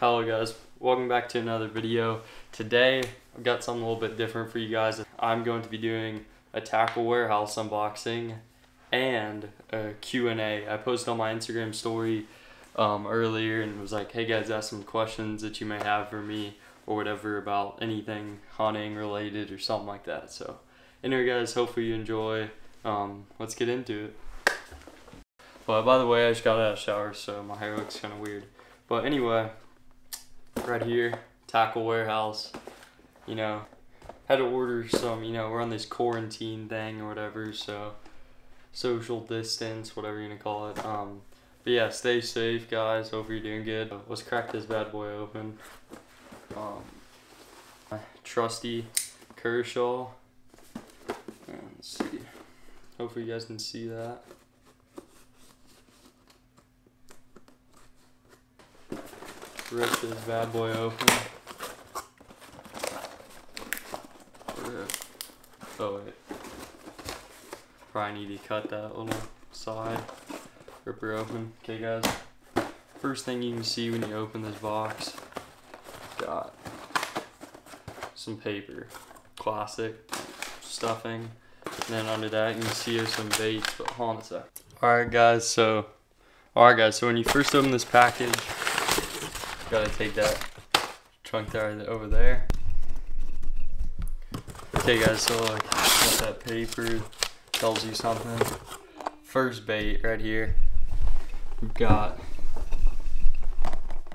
Hello guys, welcome back to another video. Today I've got something a little bit different for you guys. I'm going to be doing a tackle warehouse unboxing and a Q&A. I posted on my Instagram story um, earlier and was like, hey guys, ask some questions that you may have for me or whatever about anything hunting related or something like that. So anyway guys, hopefully you enjoy. Um, let's get into it. But by the way, I just got out of shower, so my hair looks kind of weird. But anyway, right here, tackle warehouse. You know, had to order some. You know, we're on this quarantine thing or whatever, so social distance, whatever you're gonna call it. Um, but yeah, stay safe, guys. Hope you're doing good. Let's crack this bad boy open. Um, trusty Kershaw. And let's see. Hopefully you guys can see that. Rip this bad boy open. Rip. Oh wait. Probably need to cut that little side. Rip her open. Okay guys. First thing you can see when you open this box, got some paper. Classic stuffing. And then under that you can see some baits, but hold on a sec. Alright guys, so alright guys, so when you first open this package, Gotta take that trunk there over there. Okay guys, so like got that paper tells you something. First bait right here. We've got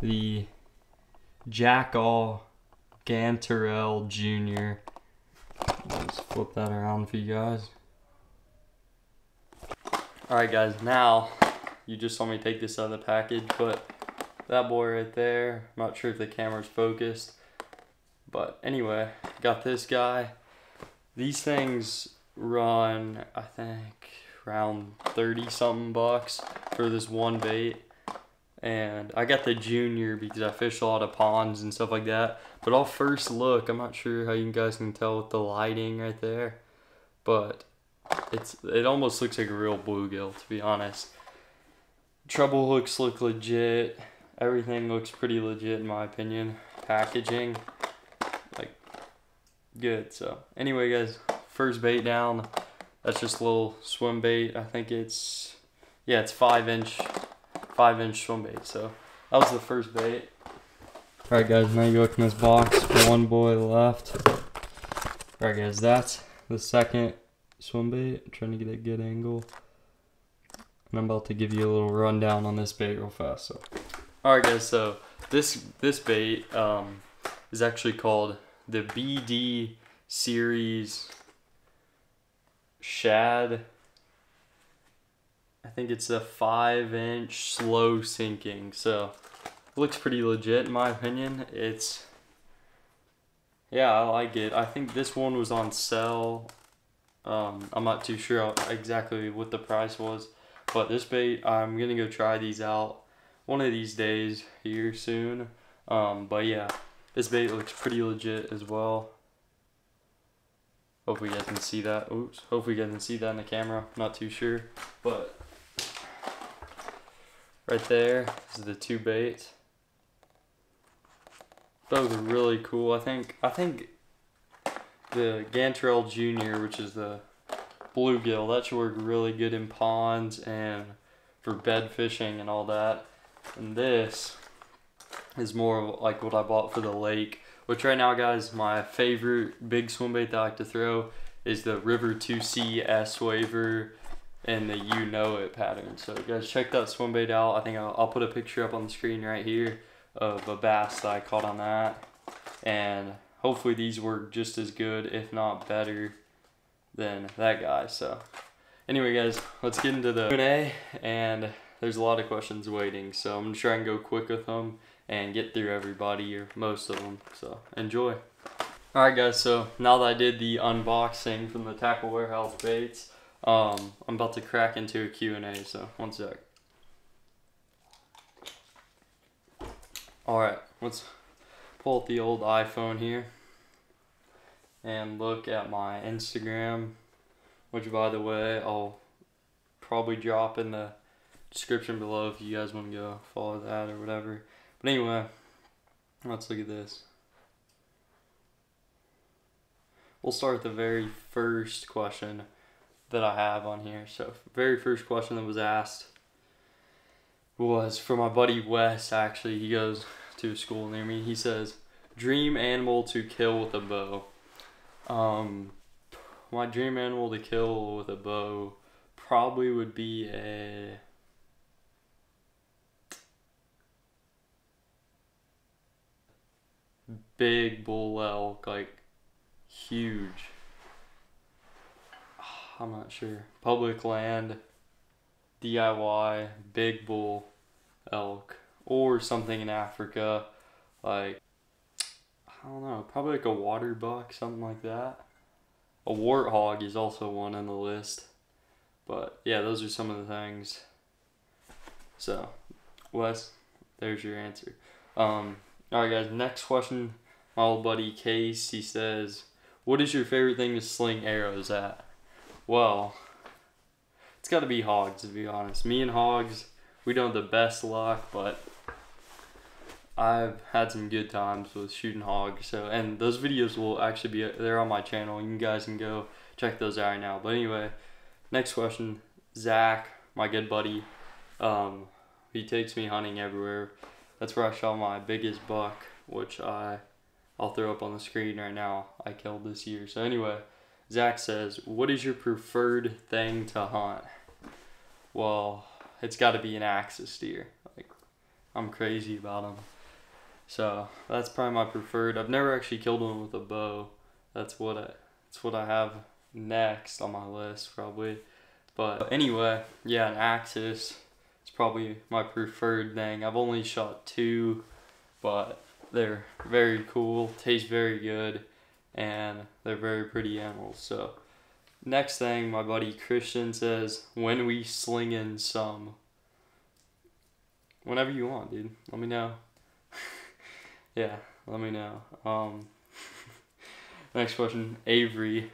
the Jackall Jr. Let's flip that around for you guys. Alright guys, now you just saw me take this out of the package, but that boy right there. I'm not sure if the camera's focused. But anyway, got this guy. These things run, I think, around 30 something bucks for this one bait. And I got the junior because I fish a lot of ponds and stuff like that. But I'll first look, I'm not sure how you guys can tell with the lighting right there. But it's it almost looks like a real bluegill to be honest. Treble hooks look legit everything looks pretty legit in my opinion. Packaging, like, good. So, anyway, guys, first bait down. That's just a little swim bait. I think it's, yeah, it's five inch, five inch swim bait. So, that was the first bait. Alright, guys, now you open this box. One boy left. Alright, guys, that's the second swim bait. I'm trying to get a good angle. And I'm about to give you a little rundown on this bait real fast. So. Alright guys, so this this bait um, is actually called the BD series shad. I think it's a five inch slow sinking. So looks pretty legit in my opinion. It's yeah, I like it. I think this one was on sale. Um, I'm not too sure exactly what the price was, but this bait, I'm gonna go try these out one of these days here soon. Um, but yeah, this bait looks pretty legit as well. Hopefully you guys can see that. Oops. Hopefully you guys can see that in the camera. Not too sure. But right there is the two baits. Those are really cool. I think I think the Gantarel Junior, which is the bluegill, that should work really good in ponds and for bed fishing and all that. And this is more like what I bought for the lake. Which right now, guys, my favorite big swim bait that I like to throw is the River2Sea S Waver and the You Know It pattern. So guys, check that swim bait out. I think I'll, I'll put a picture up on the screen right here of a bass that I caught on that. And hopefully these work just as good, if not better, than that guy. So anyway, guys, let's get into the Q&A and there's a lot of questions waiting, so I'm gonna try and go quick with them and get through everybody or most of them. So enjoy. Alright guys, so now that I did the unboxing from the Tackle Warehouse baits, um, I'm about to crack into a Q&A, so one sec. Alright, let's pull up the old iPhone here and look at my Instagram, which by the way, I'll probably drop in the description below if you guys want to go follow that or whatever. But anyway, Let's look at this. We'll start with the very first question that I have on here. So, very first question that was asked was for my buddy Wes. Actually, he goes to a school near me. He says, "Dream animal to kill with a bow." Um, my dream animal to kill with a bow probably would be a big bull elk, like huge. I'm not sure. Public land, DIY, big bull elk, or something in Africa, like I don't know, probably like a water buck, something like that. A warthog is also one on the list. But yeah, those are some of the things. So, Wes, there's your answer. Um, all right, guys. Next question. My old buddy Case. He says, "What is your favorite thing to sling arrows at?" Well, it's got to be hogs. To be honest, me and hogs, we don't have the best luck, but I've had some good times with shooting hogs. So, and those videos will actually be they're on my channel. You guys can go check those out right now. But anyway, next question, Zach, my good buddy. Um, he takes me hunting everywhere. That's where I shot my biggest buck, which I I'll throw up on the screen right now. I killed this year. So anyway, Zach says, "What is your preferred thing to hunt?" Well, it's got to be an axis deer. Like, I'm crazy about them. So that's probably my preferred. I've never actually killed one with a bow. That's what I, that's what I have next on my list probably. But anyway, yeah, an axis is probably my preferred thing. I've only shot two, but they're very cool, taste very good, and they're very pretty animals. So next thing, my buddy Christian says, when we sling in some. Whenever you want, dude. Let me know. yeah, let me know. Um, next question, Avery,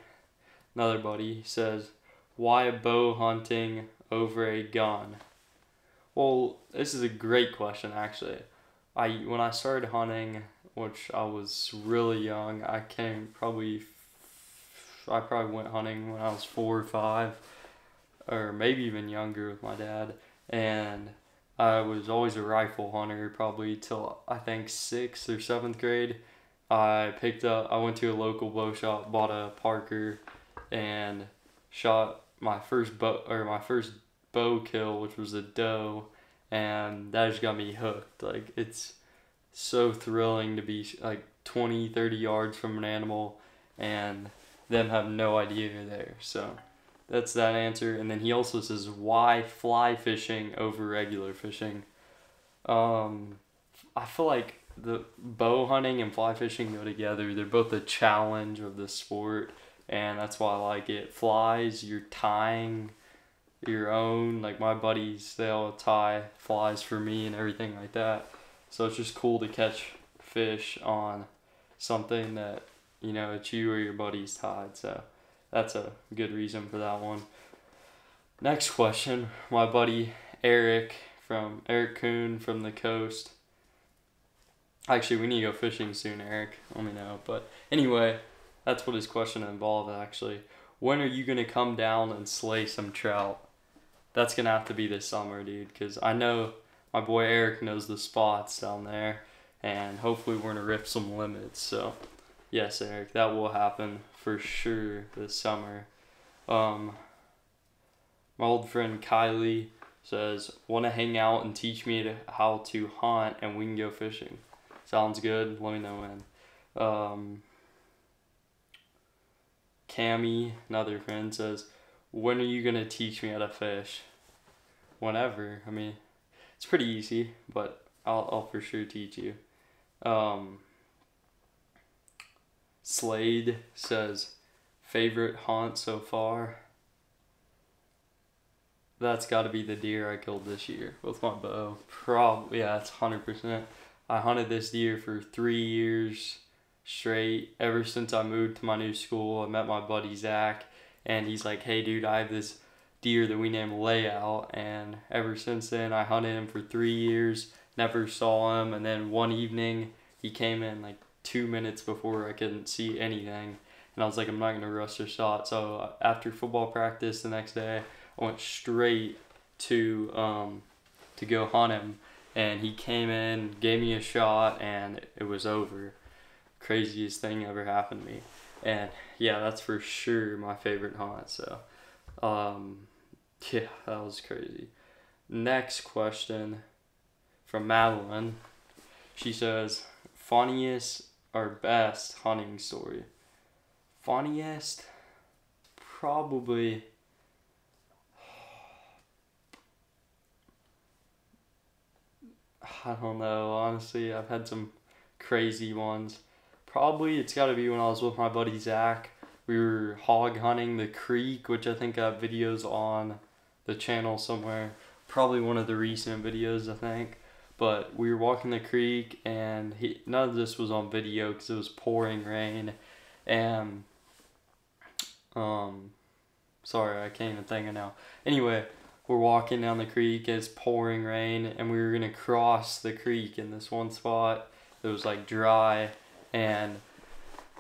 another buddy, says, "Why bow hunting over a gun?" Well, this is a great question actually. I when I started hunting, which I was really young, I came probably. I probably went hunting when I was four or five, or maybe even younger with my dad, and I was always a rifle hunter probably till I think sixth or seventh grade. I picked up, I went to a local bow shop, bought a Parker, and shot my first bow or my first bow kill, which was a doe, and that just got me hooked. Like it's so thrilling to be like 20, 30 yards from an animal, and them have no idea you're there. So that's that answer. And then he also says, why fly fishing over regular fishing? Um, I feel like the bow hunting and fly fishing go together. They're both a challenge of the sport, and that's why I like it. Flies, you're tying your own. Like my buddies, they all tie flies for me and everything like that. So it's just cool to catch fish on something that you know it's you or your buddies tied. So that's a good reason for that one. Next question, my buddy Eric from Eric Coon from the coast. Actually, we need to go fishing soon, Eric. Let me know. But anyway, that's what his question involved actually. When are you gonna come down and slay some trout? That's gonna have to be this summer, dude. Cause I know my boy Eric knows the spots down there, and hopefully we're gonna rip some limits. So yes, Eric, that will happen for sure this summer. Um, my old friend Kylie says, "Want to hang out and teach me to, how to hunt, and we can go fishing." Sounds good. Let me know when. Um, Cammy, another friend, says, "When are you gonna teach me how to fish?" Whenever. I mean, it's pretty easy, but I'll I'll for sure teach you. Um, Slade says, favorite haunt so far. That's got to be the deer I killed this year with my bow. Probably, yeah, it's 100%. I hunted this deer for three years straight. Ever since I moved to my new school, I met my buddy Zach, and he's like, hey, dude, I have this deer that we named Layout. And ever since then, I hunted him for three years, never saw him. And then one evening, he came in like two minutes before I couldn't see anything. And I was like, I'm not going to rush the shot. So uh, after football practice the next day, I went straight to um, to go hunt him. And he came in, gave me a shot, and it was over. Craziest thing ever happened to me. And yeah, that's for sure my favorite hunt. So, um, yeah, that was crazy. Next question from Madeline. She says, funniest or best hunting story? Funniest? Probably. I don't know, honestly. I've had some crazy ones. Probably it's got to be when I was with my buddy Zach. We were hog hunting the creek, which I think I have videos on the channel somewhere. Probably one of the recent videos, I think. But we were walking the creek, and he, none of this was on video because it was pouring rain. And, um, sorry, I can't even think of now. Anyway, we're walking down the creek, it's pouring rain, and we were going to cross the creek in this one spot. It was like dry and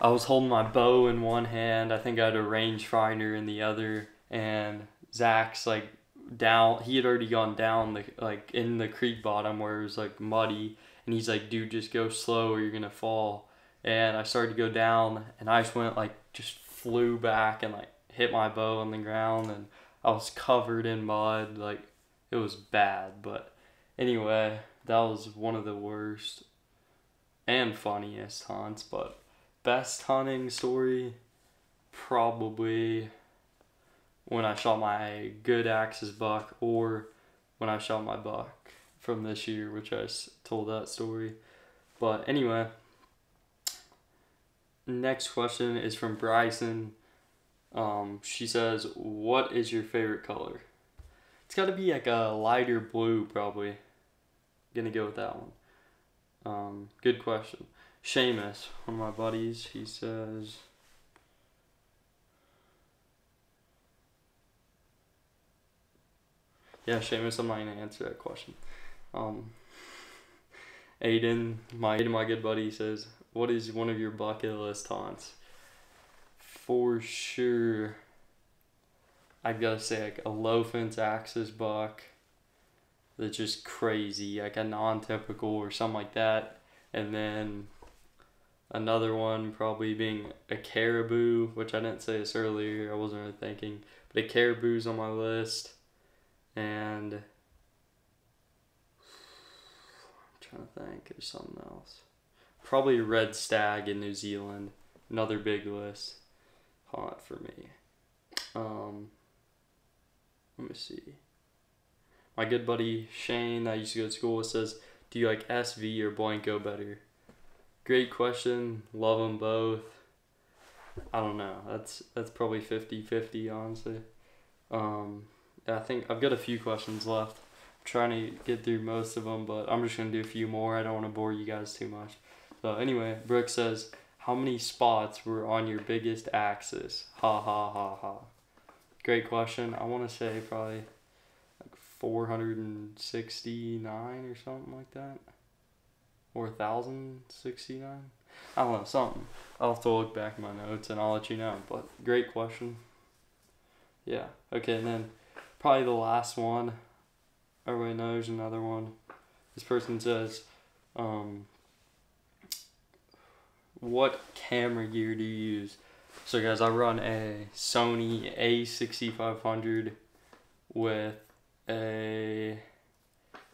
I was holding my bow in one hand. I think I had a rangefinder in the other, and Zach's like down. He had already gone down the like in the creek bottom where it was like muddy, and he's like, "Dude, just go slow or you're gonna fall." And I started to go down, and I just went like just flew back and like hit my bow on the ground, and I was covered in mud. Like it was bad, but anyway, that was one of the worst and funniest hunts, but best hunting story probably when I shot my good axis buck or when I shot my buck from this year, which I told that story. But anyway, next question is from Bryson. Um, she says, "What is your favorite color?" It's got to be like a lighter blue, probably. Gonna go with that one. Um, good question. Seamus, one of my buddies, he says. Yeah, Seamus, I'm not gonna answer that question. Um, Aiden, my Aiden, my good buddy, says, "What is one of your bucket list haunts?" For sure, I gotta say like a low fence axis buck that's just crazy, like a non-typical or something like that. And then another one probably being a caribou, which I didn't say this earlier. I wasn't really thinking, but a caribou's on my list. And I'm trying to think, there's something else. Probably a red stag in New Zealand. Another big list. Hot for me. Um, let me see my good buddy Shane that I used to go to school with says, "Do you like SV or Blanco better?" Great question. Love them both. I don't know. That's that's probably 50-50, honestly. Um, I think I've got a few questions left. I'm trying to get through most of them, but I'm just gonna do a few more. I don't want to bore you guys too much. So anyway, Brooke says, "How many spots were on your biggest axis?" Ha ha ha ha. Great question. I want to say probably 469 or something like that. Or 1069. I don't know, something. I'll have to look back in my notes and I'll let you know. But great question. Yeah. Okay, and then probably the last one. Everybody knows another one. This person says, um, what camera gear do you use? So guys, I run a Sony A6500 with a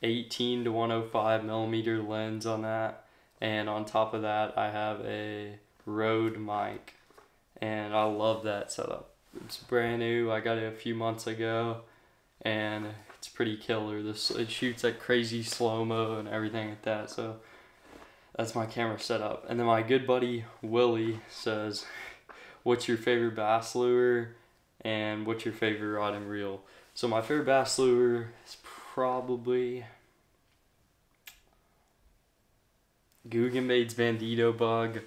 18 to 105 millimeter lens on that and on top of that I have a Rode mic and I love that setup. It's brand new. I got it a few months ago and it's pretty killer. This it shoots like crazy slow mo and everything like that. So that's my camera setup. And then my good buddy Willie says, "What's your favorite bass lure and what's your favorite rod and reel?" So my favorite bass lure is probably Googan Baits Bandito bug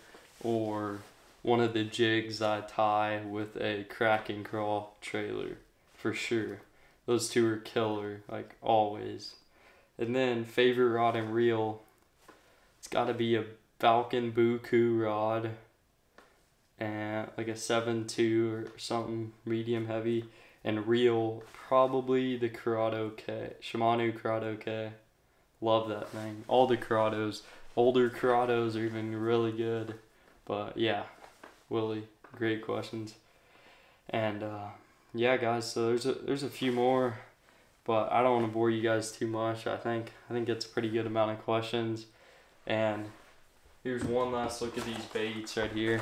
or one of the jigs I tie with a Krackin Craw trailer for sure. Those two are killer, like always. And then favorite rod and reel, it's got to be a Falcon Bucoo rod. And like a 7.2 or something medium heavy. And reel probably the Curado K Shimano Curado K love that thing. All the Curados older Curados are even really good but yeah Willie great questions and uh, yeah guys so there's a there's a few more but I don't want to bore you guys too much I think I think it's a pretty good amount of questions and here's one last look at these baits right here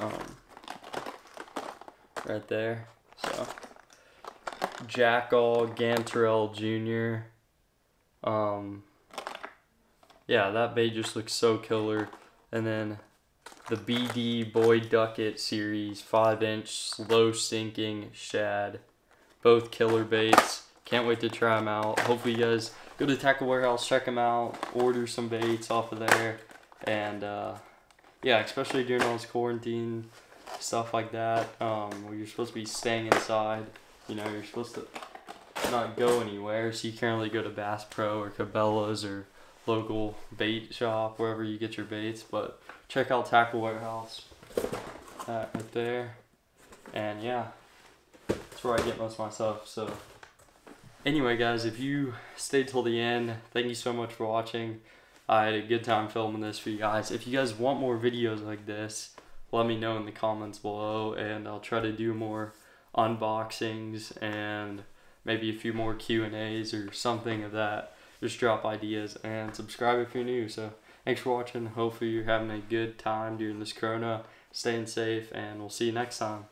um, right there. So, Jackall Gantarel Jr. Um, yeah, that bait just looks so killer. And then the BD Boyd Duckett series 5 inch slow sinking shad. Both killer baits. Can't wait to try them out. Hopefully, you guys go to Tackle Warehouse, check them out, order some baits off of there. And, uh, yeah, especially during all this quarantine stuff like that, um, where you're supposed to be staying inside. You know, you're supposed to not go anywhere, so you can't really go to Bass Pro or Cabela's or local bait shop, wherever you get your baits. But check out Tackle Warehouse, that right there, and yeah, that's where I get most of my stuff. So, anyway, guys, if you stayed till the end, thank you so much for watching. I had a good time filming this for you guys. If you guys want more videos like this, let me know in the comments below and I'll try to do more unboxings and maybe a few more Q&As or something of that. Just drop ideas and subscribe if you're new. So thanks for watching. Hopefully you're having a good time during this corona, staying safe, and we'll see you next time.